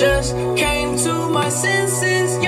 Just came to my senses.